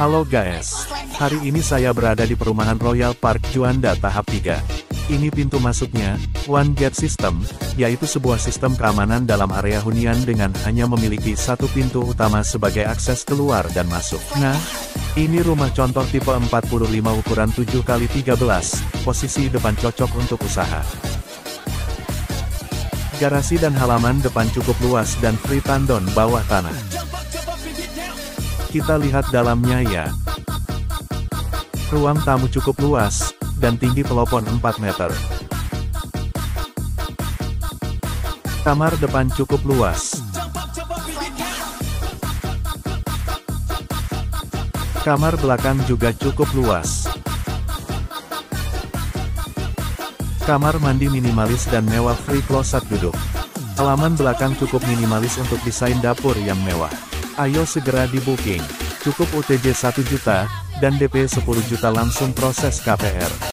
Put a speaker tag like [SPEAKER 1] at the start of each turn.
[SPEAKER 1] Halo guys, hari ini saya berada di perumahan Royal Park Juanda tahap 3. Ini pintu masuknya, One Gate System, yaitu sebuah sistem keamanan dalam area hunian dengan hanya memiliki satu pintu utama sebagai akses keluar dan masuk. Nah, ini rumah contoh tipe 45 ukuran 7x13, posisi depan cocok untuk usaha. Garasi dan halaman depan cukup luas dan free tandon bawah tanah. Kita lihat dalamnya ya. Ruang tamu cukup luas, dan tinggi pelopon 4 meter. Kamar depan cukup luas. Kamar belakang juga cukup luas. Kamar mandi minimalis dan mewah free closet duduk. Halaman belakang cukup minimalis untuk desain dapur yang mewah. Ayo segera di booking. Cukup UTJ 1 juta, dan DP 10 juta langsung proses KPR.